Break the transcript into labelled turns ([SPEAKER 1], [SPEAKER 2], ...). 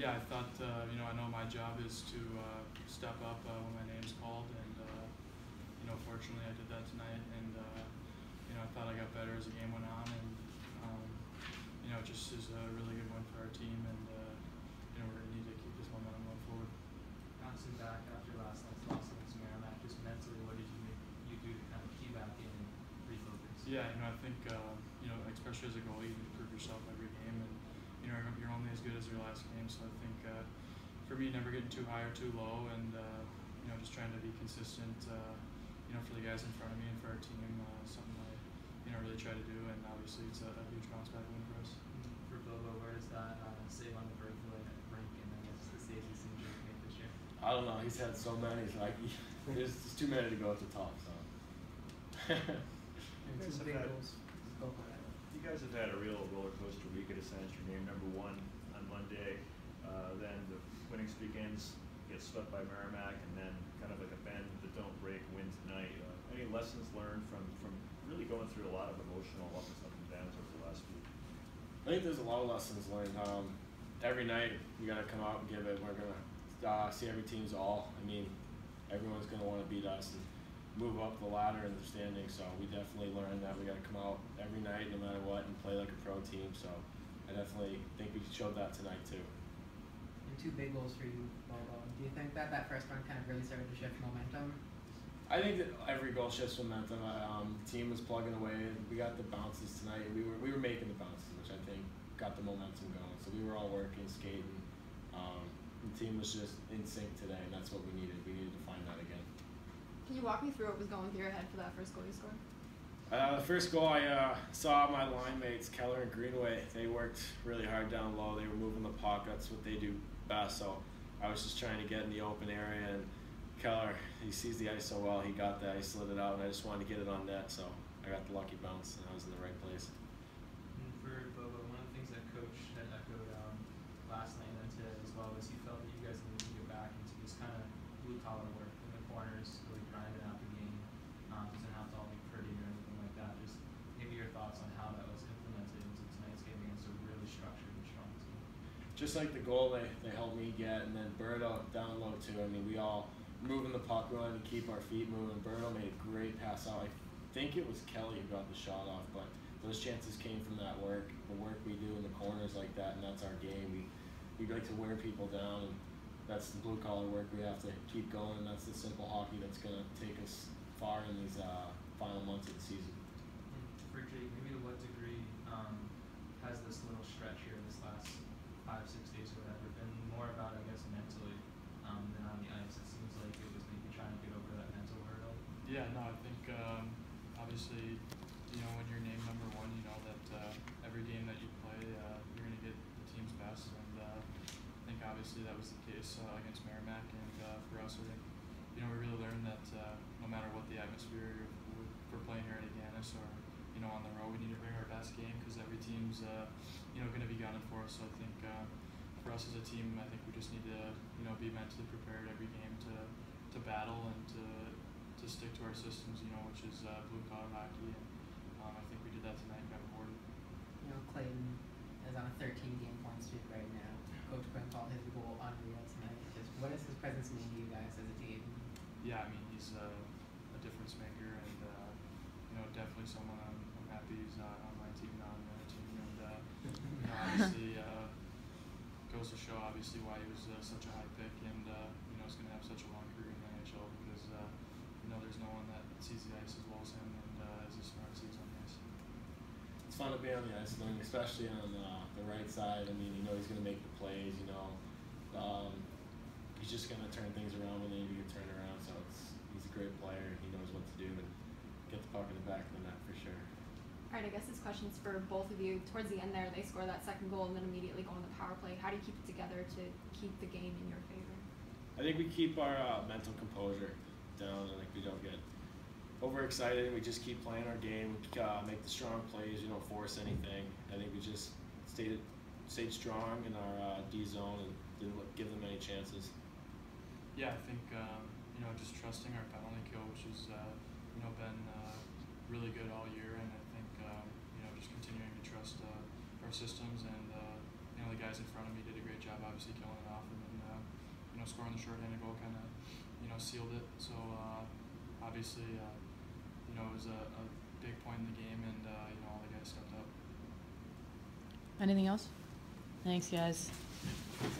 [SPEAKER 1] Yeah, I thought uh, you know I know my job is to uh, step up uh, when my name's called, and uh, you know fortunately I did that tonight, and uh, you know I thought I got better as the game went on, and um, you know it just is a really good win for our team, and uh, you know we're gonna need to keep this momentum going forward.
[SPEAKER 2] Bouncing back after last night's loss against Merrimack, just mentally, what did you make, you do to kind of key back in and refocus?
[SPEAKER 1] Yeah, you know I think uh, you know especially as a goalie, you need to prove yourself every game, and you know you're only as good as your last game, so I think uh, for me never getting too high or too low, and uh, you know just trying to be consistent. Uh, you know for the guys in front of me and for our team, uh, something I you know really try to do, and obviously it's a, a huge bounce back win for us.
[SPEAKER 2] For Bobo, where does that uh, save on the break like rank, and I guess the saves he seems to make this year?
[SPEAKER 3] I don't know. He's had so many. It's like there's just too many to go at the top. So.
[SPEAKER 2] And
[SPEAKER 4] guys
[SPEAKER 2] two
[SPEAKER 4] have
[SPEAKER 2] big
[SPEAKER 4] had-
[SPEAKER 2] goals. Go for it.
[SPEAKER 4] You guys have had a real roller coaster week at Ascension. You're named number one on Monday. Uh, then the winning streak ends, get swept by Merrimack, and then kind of like a bend that don't break win tonight. Uh, any lessons learned from from really going through a lot of emotional ups and downs over the last week?
[SPEAKER 3] I think there's a lot of lessons learned. Um, every night we gotta come out and give it. We're gonna uh, see every team's all. I mean, everyone's gonna want to beat us and move up the ladder in the standings. So we definitely learned that we gotta come out every night, no matter what, and play like a pro team. So I definitely think we showed that tonight too.
[SPEAKER 5] And two big goals for you, Bobo. Do you think that that first one kind of really started to shift momentum?
[SPEAKER 3] I think that every goal shifts momentum. I, Um, the team was plugging away. We got the bounces tonight. We were we were making the bounces, which I think got the momentum going. So we were all working, skating. Um, the team was just in sync today, and that's what we needed. We needed to find that again.
[SPEAKER 6] Can you walk me through what was going through your head for that first goal you scored?
[SPEAKER 3] Uh, the first goal, I uh, saw my line mates, Keller and Greenway. They worked really hard down low. They were moving the puck. That's what they do best. So I was just trying to get in the open area, and Keller, he sees the ice so well. He got that. He slid it out, and I just wanted to get it on net. So I got the lucky bounce, and I was in the right place.
[SPEAKER 2] And for Bobo, one of the things that Coach had echoed um, last night and today as well was he felt that you guys needed to get back into this kind of blue collar work in the corners, really grinding out the game. Um, doesn't have to all be pretty or anything like that. Just maybe your thoughts on how that was implemented into tonight's game against a really structured and strong team.
[SPEAKER 3] Just like the goal they, they helped me get, and then Birdo down low too. I mean, we all moving the puck, wanted to keep our feet moving. Birdo made a great pass out. I think it was Kelly who got the shot off, but those chances came from that work, the work we do in the corners like that, and that's our game. We we like to wear people down, and that's the blue collar work we have to keep going. That's the simple hockey that's gonna take us far in these uh, final months of the season.
[SPEAKER 2] For Jake, maybe to what degree um, has this little stretch here, this last five, six days or whatever, been more about, I guess, mentally um, on the ice? It seems like it was maybe trying to get over that mental hurdle.
[SPEAKER 1] Yeah, no, I think um, obviously, you know, when you're named number one, you know that uh, every game that you play, uh, you're going to get the team's best, and uh, I think obviously that was the case uh, against Merrimack, and uh, for us, I think, you know, we really learned that uh, no matter what the atmosphere, we're playing here at Agganis or you know on the road, we need to bring our best game because every team's uh, you know going to be gunning for us. So I think uh, for us as a team, I think we just need to you know be mentally prepared every game to to battle and to to stick to our systems, you know, which is uh, blue collar hockey. And um, I think we did that tonight got rewarded.
[SPEAKER 5] You know, Clayton is on a 13 game point streak right now. Coach Quinn called his goal unreal tonight. Just what does his presence mean to you guys as a team?
[SPEAKER 1] Yeah, I mean he's uh, a difference maker, and uh, you know definitely someone I'm, I'm happy he's uh, on my team, not on the other team, and uh, you know, obviously uh, goes to show obviously why he was uh, such a high pick, and uh, you know is going to have such a long career in the NHL because uh, you know there's no one that sees the ice as well as him, and uh, is as smart as he is on the ice.
[SPEAKER 3] It's fun to be on the ice, mean, especially on uh, the right side. I mean, you know he's going to make the plays. You know, um, he's just going to turn things around when they need to turned around. So it's he's a great player. He knows what to do and get the puck in the back of the net for sure.
[SPEAKER 6] All right, I guess this question's for both of you. Towards the end there, they score that second goal and then immediately go on the power play. How do you keep it together to keep the game in your favor?
[SPEAKER 3] I think we keep our uh, mental composure down and like we overexcited. We just keep playing our game, uh, make the strong plays. You don't force anything. I think we just stayed stayed strong in our uh, D zone and didn't give them any chances.
[SPEAKER 1] Yeah, I think um, you know just trusting our penalty kill, which has uh, you know been uh, really good all year, and I think um, you know just continuing to trust uh, our systems and uh, you know the guys in front of me did a great job, obviously killing it off, and then, you know, scoring the short-handed goal kind of, you know, sealed it. So, obviously, uh, know, it was a, a big point in the game, and uh, you know, all the guys stepped up.
[SPEAKER 7] Anything else? Thanks, guys.